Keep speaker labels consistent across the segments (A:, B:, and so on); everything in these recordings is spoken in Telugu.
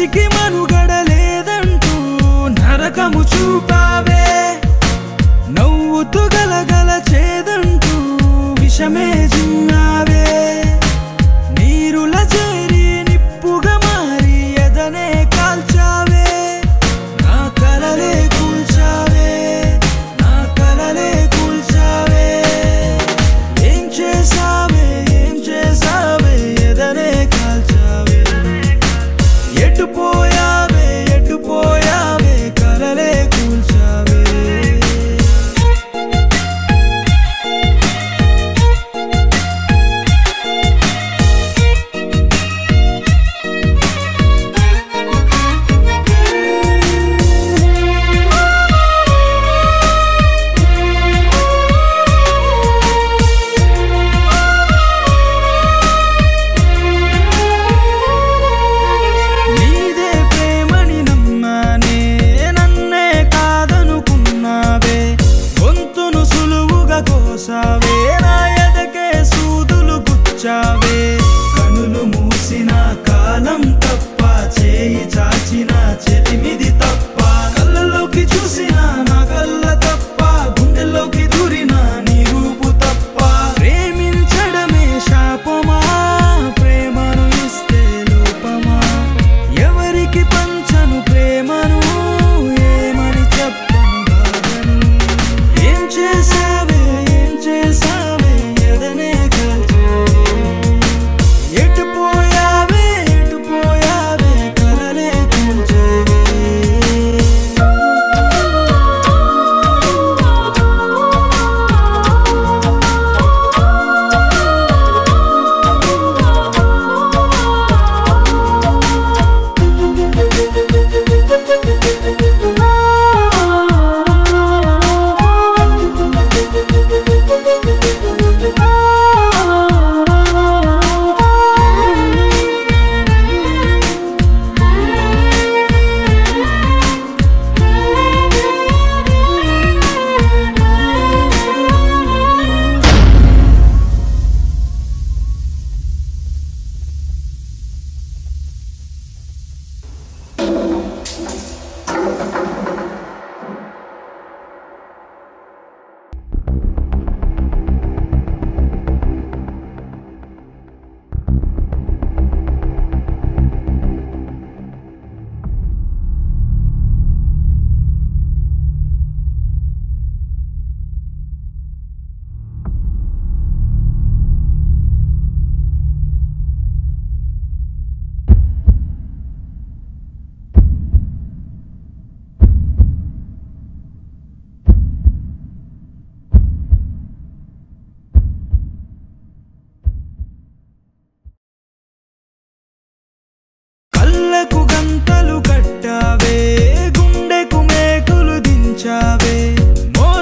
A: మనిషికి మనుగడ లేదంటూ నరకము చూపావే. నవ్వుతూ గలగల చేదంటూ విషమే చిన్నావే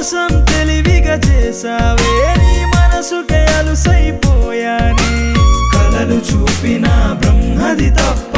A: కోసం తెలివిగా చేసావే నీ మనసుకే సైపోయాని కలలు చూపిన బ్రహ్మది తప్ప